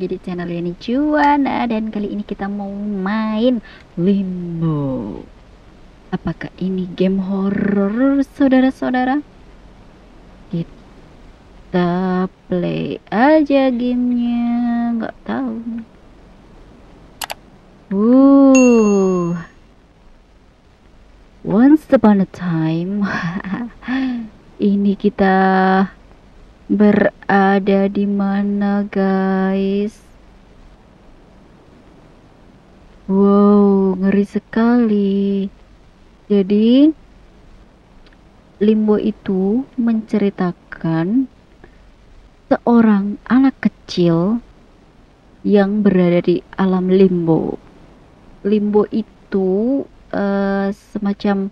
lagi di channel Yani Juwana dan kali ini kita mau main Limbo. Apakah ini game horror saudara-saudara? Kita play aja gamenya, nggak tahu. Uh, once upon a time, ini kita berada di mana guys? Wow ngeri sekali. Jadi limbo itu menceritakan seorang anak kecil yang berada di alam limbo. Limbo itu uh, semacam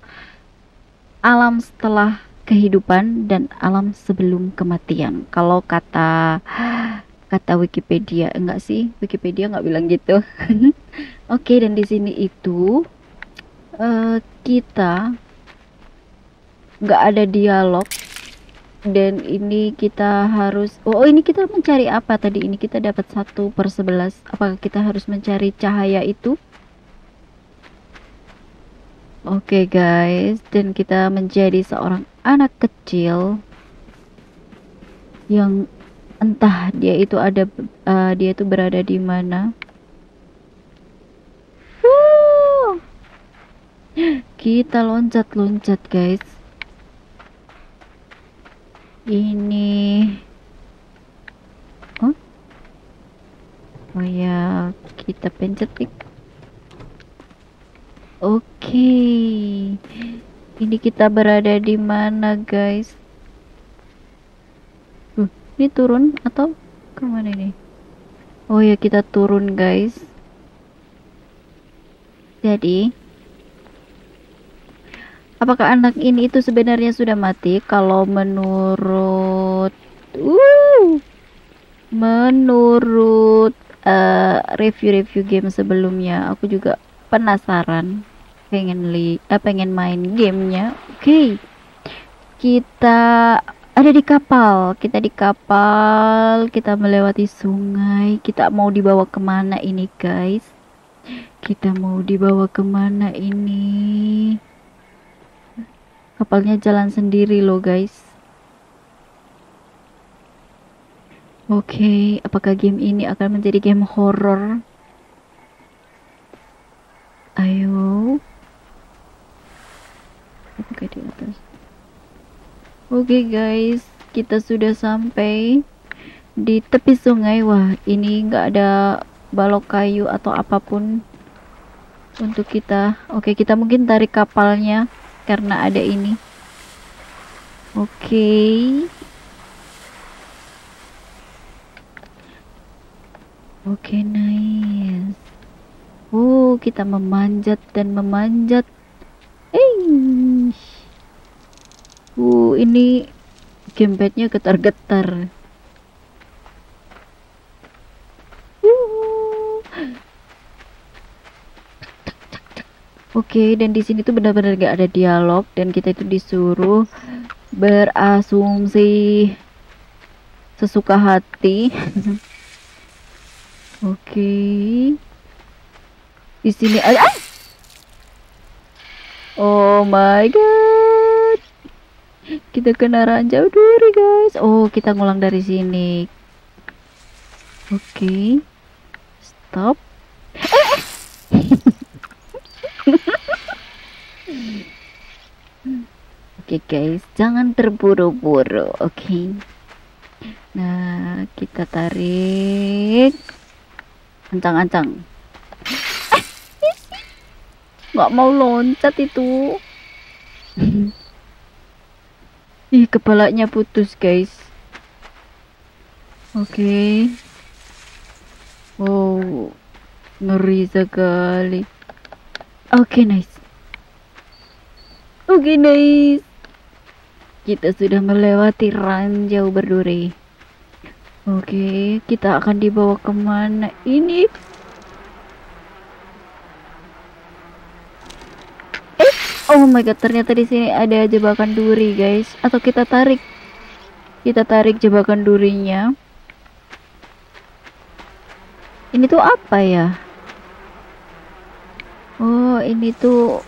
alam setelah kehidupan dan alam sebelum kematian. Kalau kata kata Wikipedia enggak sih? Wikipedia nggak bilang gitu. Oke dan di sini itu uh, kita nggak ada dialog. Dan ini kita harus oh ini kita mencari apa tadi? Ini kita dapat satu per sebelas. Apakah kita harus mencari cahaya itu Oke okay guys, dan kita menjadi seorang anak kecil yang entah dia itu ada uh, dia itu berada di mana. Kita loncat-loncat guys. Ini Oh. Oh ya, kita pencet Oke. Okay. Ini kita berada di mana, guys? Uh, ini turun atau ke mana ini? Oh ya, kita turun, guys. Jadi, apakah anak ini itu sebenarnya sudah mati? Kalau menurut uh menurut uh, review-review game sebelumnya, aku juga penasaran pengen li eh, pengen main gamenya. Oke. Okay. kita ada di kapal. Kita di kapal kita melewati sungai. Kita mau dibawa ke mana ini guys? Kita mau dibawa ke mana ini? Kapalnya jalan sendiri loh guys. Oke okay. apakah game ini akan menjadi game horror? Ayo Oke di atas. Oke okay, guys kita sudah sampai di tepi sungai. Wah ini enggak ada balok kayu atau apa pun untuk kita. Oke okay, kita mungkin tarik kapalnya karena ada ini. Oke. Okay. oke okay, nice. Oh kita memanjat dan memanjat Eh. Uh, ini gamepadnya getar-getar. Oke, okay, dan di sini tuh benar-benar gak ada dialog dan kita itu disuruh berasumsi sesuka hati. Oke. okay. Di sini ah! Oh my god. Kita kena ranjau duri, guys. Oh, kita ngulang dari sini. Oke. Okay. Stop. Oke okay, guys, jangan terburu-buru, oke? Okay? Nah, kita tarik, ancang-ancang nggak mau loncat itu ih kepalanya putus guys. Oke. Okay. wow ngeri sekali. Oke okay, nice. Oke okay, nice. Kita sudah melewati ranjau berduri. Oke okay, kita akan dibawa ke mana ini Oh my god, ternyata di sini ada jebakan duri, guys. Atau kita tarik. Kita tarik jebakan durinya. Ini tuh apa ya? Oh, ini tuh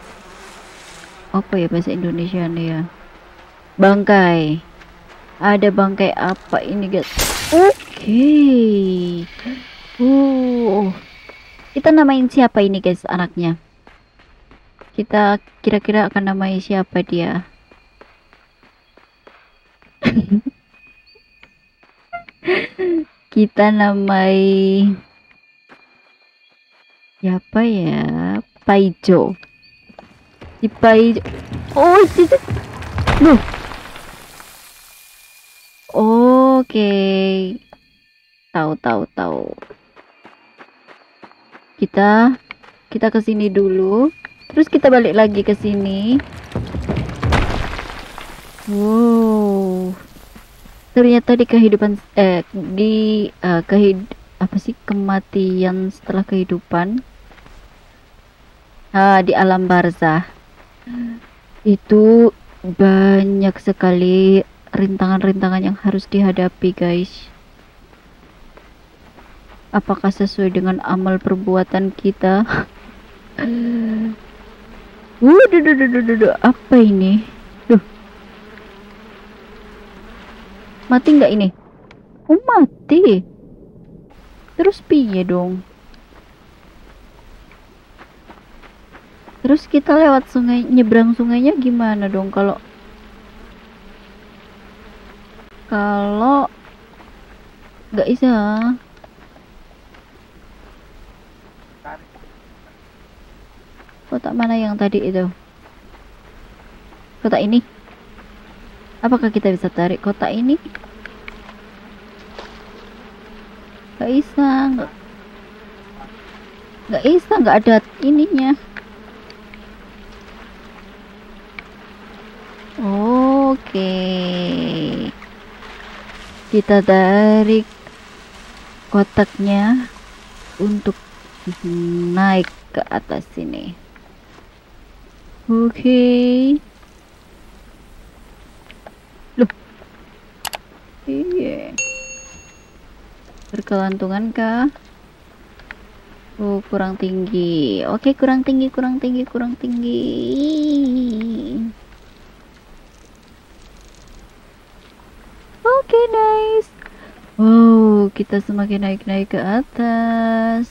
apa ya bahasa Indonesia nih ya? Bangkai. Ada bangkai apa ini, guys? Oke. Okay. Uh. Kita namain siapa ini, guys, anaknya? Kita kira-kira akan namai siapa dia? kita namai siapa ya? Paijo. Si Paijo. Oh si Loh. oke. Tahu tahu tahu. Kita kita ke sini dulu terus kita balik lagi ke sini. Wow. Ternyata di kehidupan eh di uh, kehid apa sih? Kematian setelah kehidupan. Uh, di alam barzah. Itu banyak sekali rintangan-rintangan yang harus dihadapi guys. Apakah sesuai dengan amal perbuatan kita Waduh, apa ini? Duh. Mati nggak ini? Oh, mati. Terus piye dong? Terus kita lewat sungai, nyebrang sungainya gimana dong kalau kalau nggak bisa kotak mana yang tadi itu kotak ini apakah kita bisa tarik kotak ini nggak bisa nggak bisa nggak ada ininya Oke. Kita tarik kotaknya untuk naik ke atas sini. Oke. Loh. Iya. Berkelantungan kah? Oh, kurang tinggi. Oke, kurang tinggi, kurang tinggi, kurang tinggi. Oke, okay, nice. Wow, kita semakin naik-naik ke atas.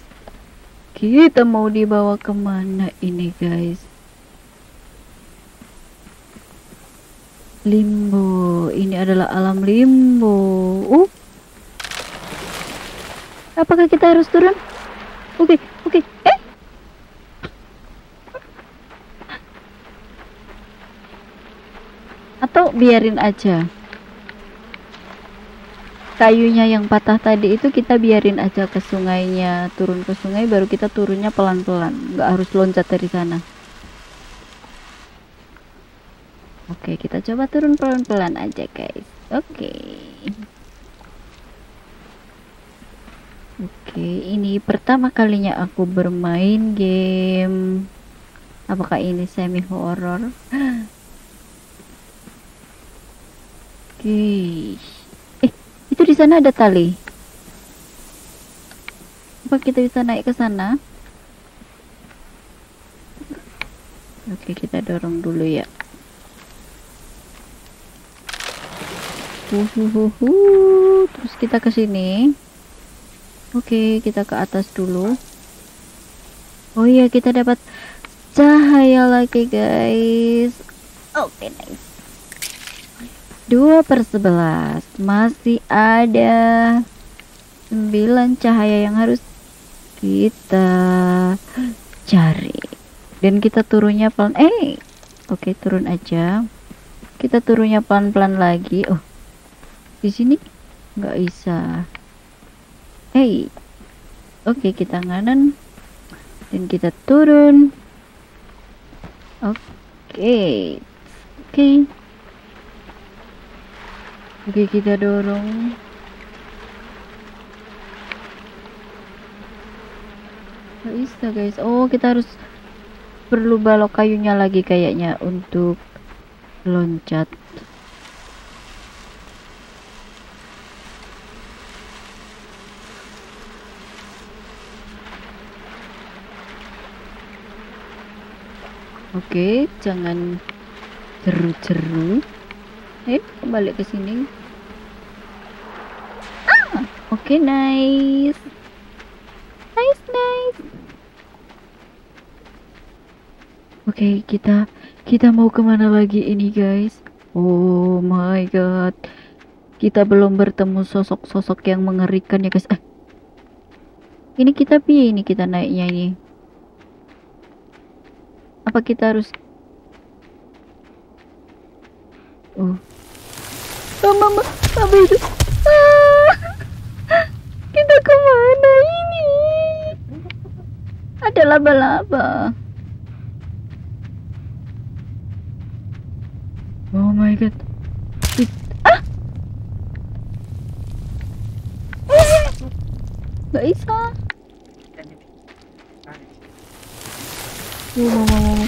Kita mau dibawa ke mana ini, guys? Limbo. Ini adalah alam limbo. Uh. Apakah kita harus turun? Oke, okay, oke. Okay. Eh. Atau biarin aja kayunya yang patah tadi itu kita biarin aja ke sungainya turun ke sungai baru kita turunnya pelan-pelan nggak harus loncat dari sana oke kita coba turun pelan-pelan aja guys oke oke ini pertama kalinya aku bermain game apakah ini semi horror oke itu di sana ada tali. Apa kita bisa naik ke sana? Oke, kita dorong dulu ya. Uhuhuhu. Terus kita ke sini. Oke, kita ke atas dulu. Oh iya, kita dapat cahaya lagi, guys. Oke, nice. 2 per 11 masih ada 9 cahaya yang harus kita cari dan kita turunnya pelan eh oke turun aja kita turunnya pelan-pelan lagi oh di sini? Nggak bisa. Hey. Oke okay, kita nganan. Dan kita turun. Oke. Oke. Oke kita dorong. Gak bisa guys. Oh kita harus Perlu balok kayunya lagi kayaknya Untuk Loncat Oke, jangan jeru-jeru. Eh, kembali ke sini. Ah, oke, nice. Nice, nice. Oke, kita kita mau ke mana lagi ini, guys? Oh my god. Kita belum bertemu sosok-sosok yang mengerikan ya, guys. Eh. Ini kita piye ini kita naiknya ini? Apa kita harus Oh. Oh, mama, apa itu? Ah, kita ke mana ini? Ada laba-laba. Oh my god. It, ah! Gak bisa. Oh, mama, mama.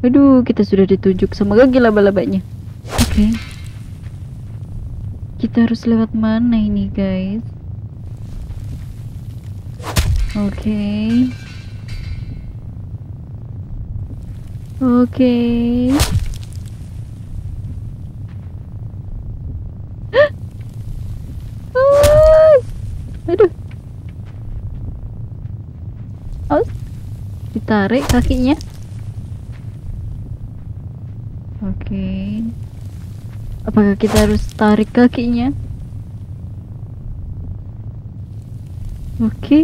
Aduh, kita sudah ditunjuk sama gagi laba-labanya. Oke. Okay. Kita harus lewat mana ini, guys? Oke. Okay. Oke. Okay. Aduh. Aus. Ditarik kakinya. Apakah kita harus tarik kakinya? Oke. Okay.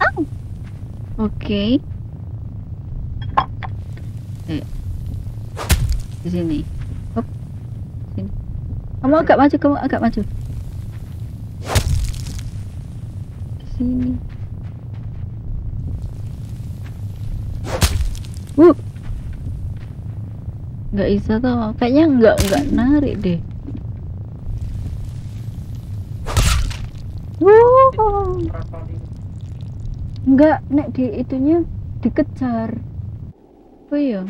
Oh. Oke. Okay. Eh. Di sini. Hop. Sini. Kamu agak maju, kamu agak maju. Di sini. Uh nggak bisa tuh kayaknya nggak nggak narik deh wow nggak nek di itunya dikejar oh iya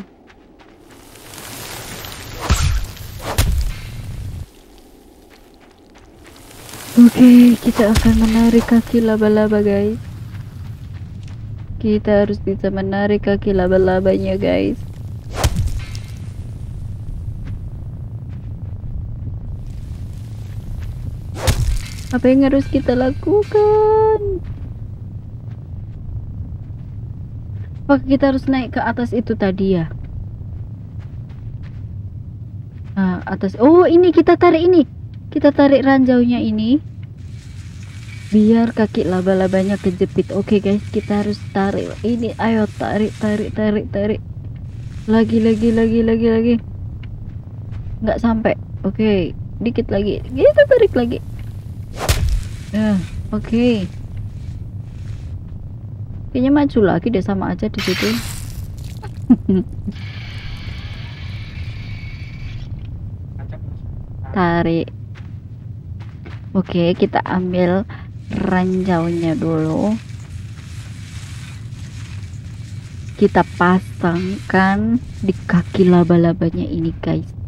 Oke, kita akan menarik kaki laba-laba, guys. Kita harus bisa menarik kaki laba-labanya, guys. Apa yang harus kita lakukan? Apakah kita harus naik ke atas itu tadi ya? Nah, atas. Oh, ini kita tarik ini. Kita tarik ranjaunya ini. Biar kaki laba-labanya kejepit. Oke, okay, guys, kita harus tarik. Ini ayo tarik, tarik, tarik, tarik. Lagi, lagi, lagi, lagi, lagi. Nggak sampai. Oke, okay, dikit lagi. Kita tarik lagi. Ya, oke. Okay. Kayaknya maju lagi deh sama aja di situ. Tarik. Oke, okay, kita ambil ranjaunya dulu. Kita pasangkan di kaki laba-labanya ini, guys.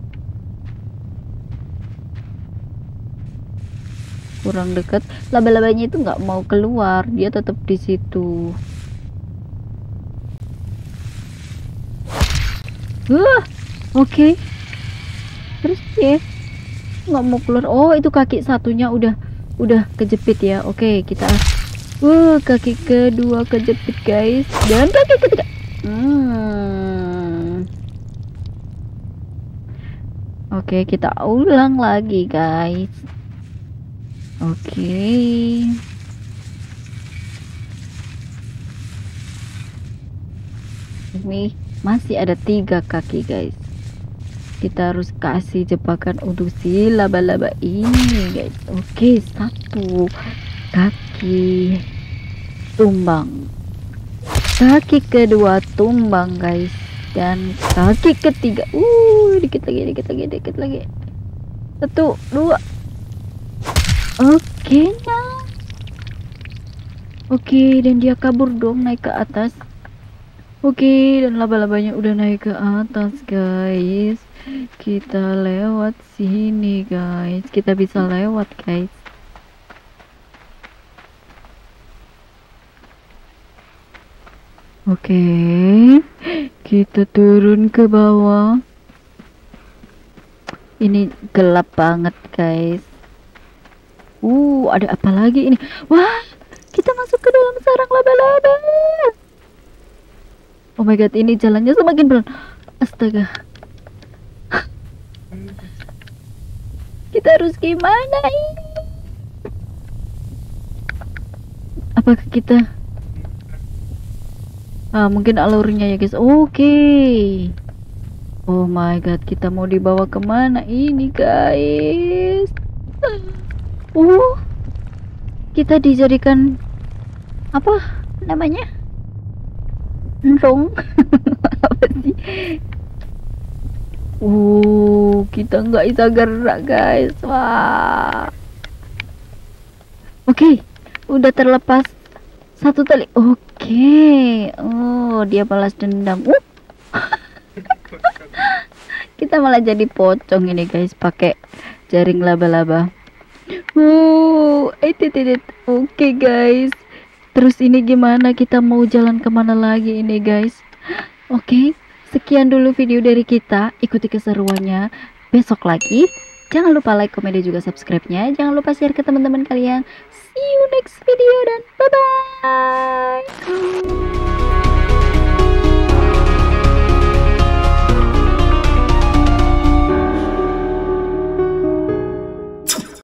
Kurang dekat laba-labanya itu nggak mau keluar dia tetap di situ. Wah oke. Okay. terus ya nggak mau keluar. Oh itu kaki satunya udah udah kejepit ya. Oke okay, kita uh kaki kedua kejepit guys. Dan kaki ketiga. Hmm. oke kita ulang lagi guys Oke. Ini masih ada tiga kaki guys. Kita harus kasih jebakan untuk si laba-laba ini guys. Oke satu kaki tumbang. kaki kedua tumbang guys dan kaki ketiga uh dikit lagi dikit lagi dikit lagi satu dua oke. Oke dan dia kabur dong naik ke atas. Oke dan laba-labanya udah naik ke atas guys. Kita lewat sini guys. Kita bisa lewat guys. Oke, kita turun ke bawah. Ini gelap banget, guys. Uh, ada apa lagi ini? Wah, kita masuk ke dalam sarang laba-laba. Oh my god, ini jalannya semakin pelan. Astaga. Kita harus gimana ini? Apakah kita Ah, mungkin alurnya ya guys. Oke. Okay. Oh my god, kita mau dibawa ke mana ini guys? Uh, kita dijadikan apa namanya? Entong. apa sih? Uh, kita nggak bisa gerak guys. Wah. Oke, okay, udah terlepas satu tali. Oke. Oke, oh dia balas dendam. Uh. Kita malah jadi pocong ini guys, pakai jaring laba-laba. Uh, Oke okay, guys. Terus ini gimana? Kita mau jalan ke mana lagi ini guys? Oke, okay, sekian dulu video dari kita. Ikuti keseruannya besok lagi. Jangan lupa like, komen, dan juga subscribe-nya. Jangan lupa share ke teman-teman kalian. See you next video dan bye-bye.